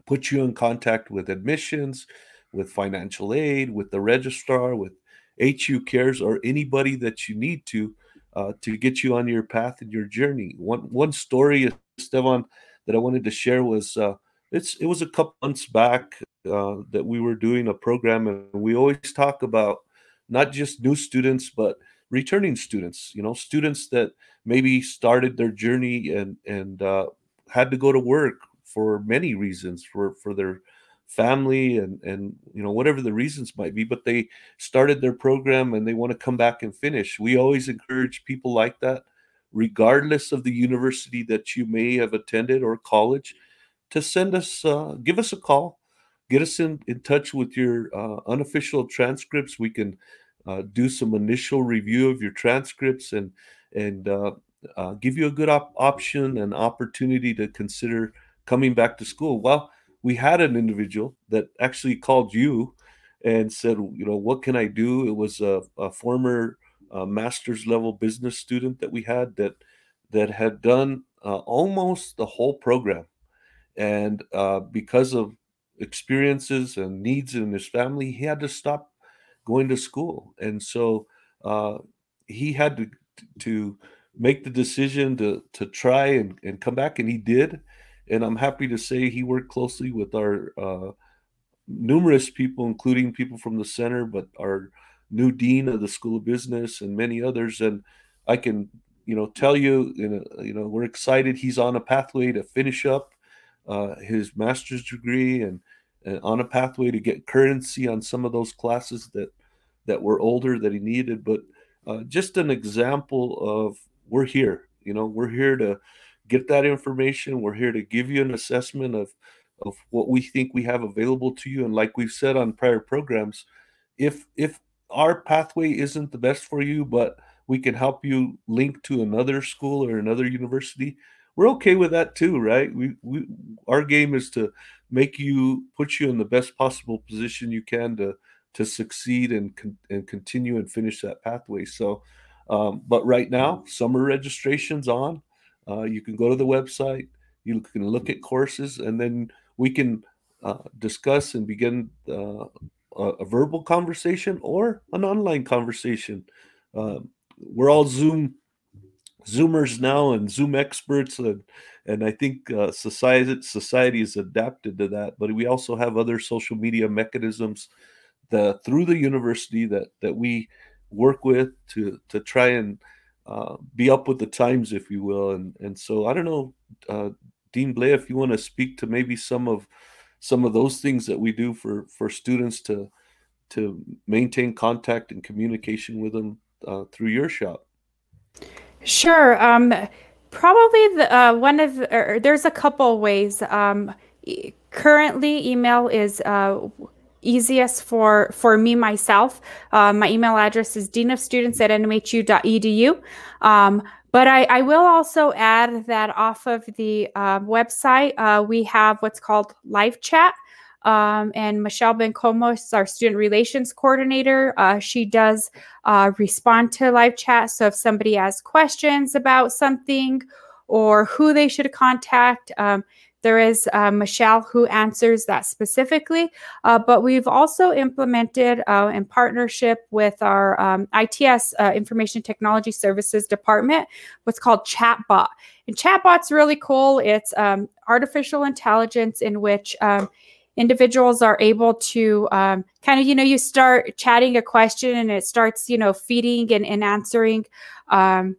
put you in contact with admissions, with financial aid, with the registrar, with HU Cares, or anybody that you need to uh, to get you on your path and your journey. One one story, Esteban, that I wanted to share was uh, it's it was a couple months back uh, that we were doing a program, and we always talk about not just new students but returning students. You know, students that maybe started their journey and and uh, had to go to work for many reasons for for their family and and you know whatever the reasons might be but they started their program and they want to come back and finish we always encourage people like that regardless of the university that you may have attended or college, to send us, uh, give us a call, get us in, in touch with your uh, unofficial transcripts. We can uh, do some initial review of your transcripts and and uh, uh, give you a good op- option and opportunity to consider coming back to school. Well, we had an individual that actually called you and said, you know, what can I do? It was a, a former a master's level business student that we had that that had done uh, almost the whole program, and uh, because of experiences and needs in his family, he had to stop going to school, and so uh, he had to to make the decision to to try and, and come back, and he did. And I'm happy to say he worked closely with our uh, numerous people, including people from the center, but our new dean of the School of Business and many others. And I can, you know, tell you, you know, you know we're excited. He's on a pathway to finish up uh, his master's degree and, and on a pathway to get currency on some of those classes that that were older that he needed. But uh, just an example of we're here. You know, we're here to get that information. We're here to give you an assessment of of what we think we have available to you. And like we've said on prior programs, if if our pathway isn't the best for you, but we can help you link to another school or another university, we're okay with that too, right? We, we our game is to make you put you in the best possible position you can to to succeed and and continue and finish that pathway. So, um, but right now, summer registration's on. Uh, you can go to the website. You can look at courses, and then we can uh, discuss and begin uh, a, a verbal conversation or an online conversation. Uh, we're all Zoom Zoomers now and Zoom experts, and and I think uh, society society is adapted to that. But we also have other social media mechanisms that through the university that that we work with to to try and uh, be up with the times, if you will. And and so I don't know, uh, Dean Blea, if you want to speak to maybe some of some of those things that we do for for students to to maintain contact and communication with them uh, through your shop?
Sure. Um, probably the, uh, one of er, there's a couple ways. Um, currently, email is uh, easiest for for me myself. Uh, my email address is dean of students at nmhu.edu. Um, but I, I, will also add that off of the uh, website, uh, we have what's called live chat. Um, and Michelle Bencomos, our student relations coordinator, uh, she does uh, respond to live chat. So if somebody has questions about something or who they should contact, um, there is uh, Michelle who answers that specifically. Uh, but we've also implemented uh, in partnership with our um, ITS uh, Information Technology Services Department what's called Chatbot. And Chatbot's really cool. It's um, artificial intelligence in which um, individuals are able to um, kind of you know you start chatting a question and it starts you know feeding and, and answering um,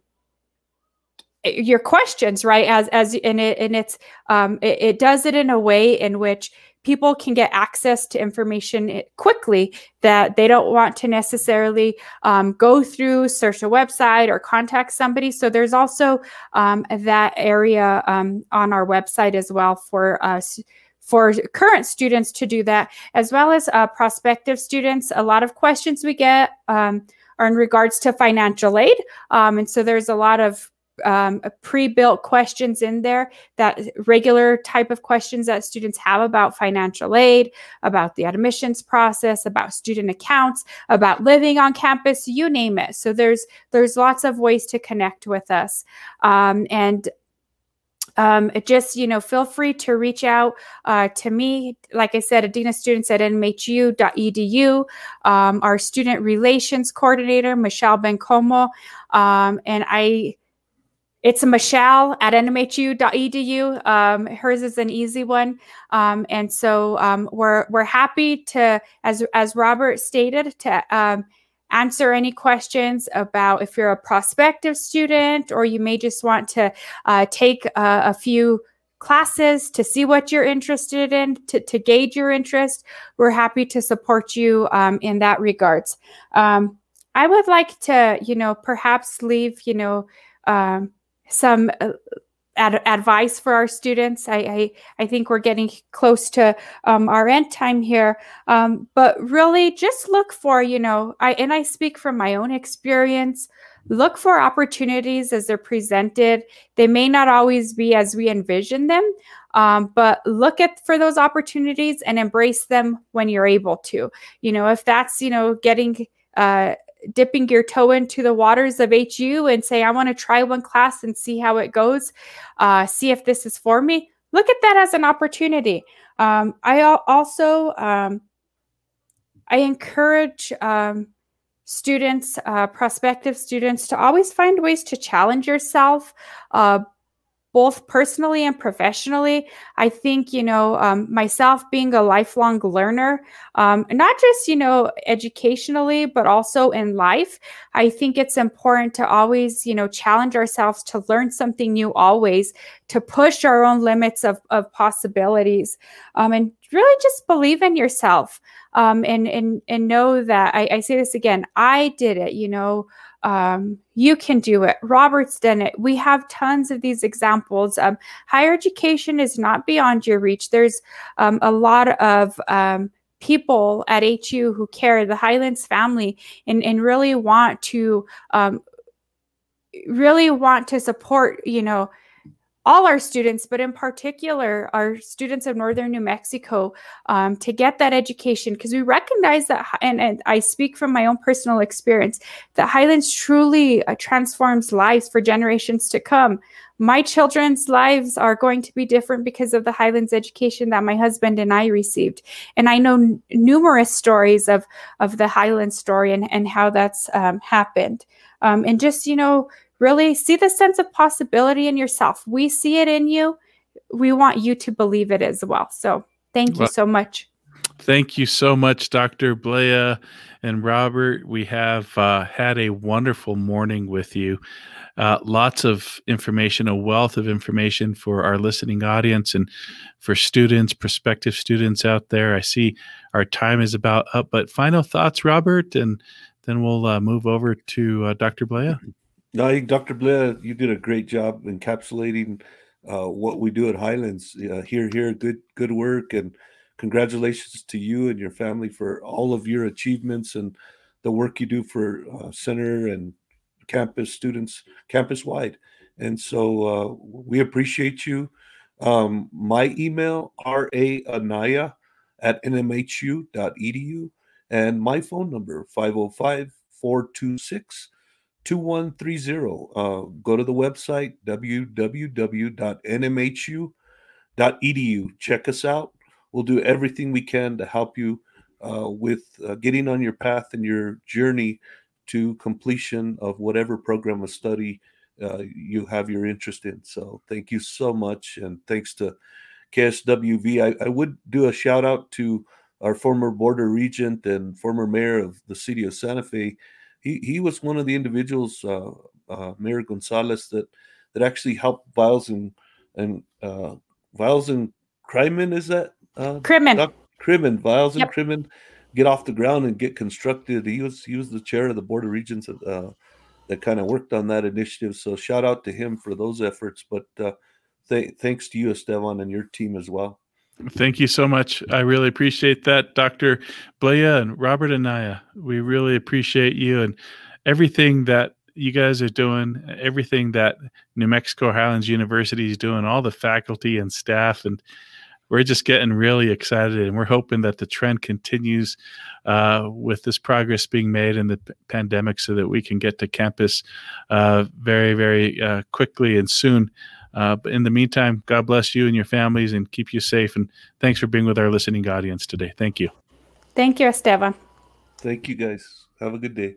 your questions right? As as and it and it's um, it, it does it in a way in which people can get access to information quickly that they don't want to necessarily um, go through search a website or contact somebody. So there's also um, that area um, on our website as well for us for current students to do that, as well as uh, prospective students. A lot of questions we get um, are in regards to financial aid. Um, and so there's a lot of um, pre-built questions in there that regular type of questions that students have about financial aid about the admissions process about student accounts about living on campus you name it so there's there's lots of ways to connect with us um, and um, just you know feel free to reach out uh, to me. Like i said adina students at nmhu.edu um, our student relations coordinator michelle bencomo um, and i it's michelle at nmhu.edu um, hers is an easy one. Um, and so um, we're we're happy to as as robert stated to answer any questions about if you're a prospective student or you may just want to uh, take a, a few classes to see what you're interested in to, to gauge your interest. We're happy to support you um, in that regards. Um, i would like to you know perhaps leave you know um, some uh, ad- advice for our students. I, I, I think we're getting close to um, our end time here, um, but really just look for you know I and I speak from my own experience. Look for opportunities as they're presented. They may not always be as we envision them, um, but look at for those opportunities and embrace them when you're able to. You know, if that's you know getting uh, dipping your toe into the waters of HU and say, I want to try one class and see how it goes, uh, see if this is for me, look at that as an opportunity. Um, I also um, I encourage um, students, uh, prospective students, to always find ways to challenge yourself, uh, both personally and professionally. I think, you know, um, myself being a lifelong learner, um, not just, you know, educationally, but also in life, I think it's important to always, you know, challenge ourselves to learn something new always, to push our own limits of, of possibilities, um, and really just believe in yourself um, and, and, and know that I, I say this again, I did it, you know. Um, you can do it. Robert's done it. We have tons of these examples. Um, higher education is not beyond your reach. There's um, a lot of um, people at HU who care, the Highlands family, and, and really want to um, really want to support, you know, all our students, but in particular our students of Northern New Mexico, um, to get that education because we recognize that, and, and, I speak from my own personal experience, that Highlands truly uh, transforms lives for generations to come. My children's lives are going to be different because of the Highlands education that my husband and I received. And I know numerous stories of, of the Highlands story and, and how that's um, happened. Um, and just, you know, really see the sense of possibility in yourself. We see it in you. We want you to believe it as well. So thank you well, so much.
Thank you so much, Dr. Blea and Robert. We have uh, had a wonderful morning with you. Uh, lots of information, a wealth of information for our listening audience and for students, prospective students out there. I see our time is about up, but final thoughts, Robert, and then we'll uh, move over to uh, Dr. Blea.
No, I think Dr. Blea, you did a great job encapsulating uh, what we do at Highlands. Uh, here, here, good, good work, and congratulations to you and your family for all of your achievements and the work you do for uh, center and campus students, campus wide. And so uh, we appreciate you. Um, my email r a anaya at nmhu.edu and my phone number 505 426 2130. Uh, go to the website www.nmhu.edu Check us out. We'll do everything we can to help you uh, with uh, getting on your path and your journey to completion of whatever program of study uh, you have your interest in. So thank you so much. And thanks to KSWV. I, I would do a shout out to our former border regent and former mayor of the city of Santa Fe. He, he was one of the individuals, uh, uh, Mayor Gonzales, that that actually helped Viles and and uh, Viles and Crimen is that
uh, Crimen Doc,
Crimen Viles yep. and Crimen get off the ground and get constructed. He was he was the chair of the board of regents uh, that kind of worked on that initiative. So shout out to him for those efforts. But uh, th- thanks to you, Esteban, and your team as well.
Thank you so much. I really appreciate that, Dr. Blea and Robert Anaya. We really appreciate you and everything that you guys are doing, everything that New Mexico Highlands University is doing, all the faculty and staff, and we're just getting really excited, and we're hoping that the trend continues uh, with this progress being made in the pandemic, so that we can get to campus uh, very, very uh, quickly and soon. Uh, but in the meantime, God bless you and your families and keep you safe. And thanks for being with our listening audience today. Thank you.
Thank you, Esteban.
Thank you, guys. Have a good day.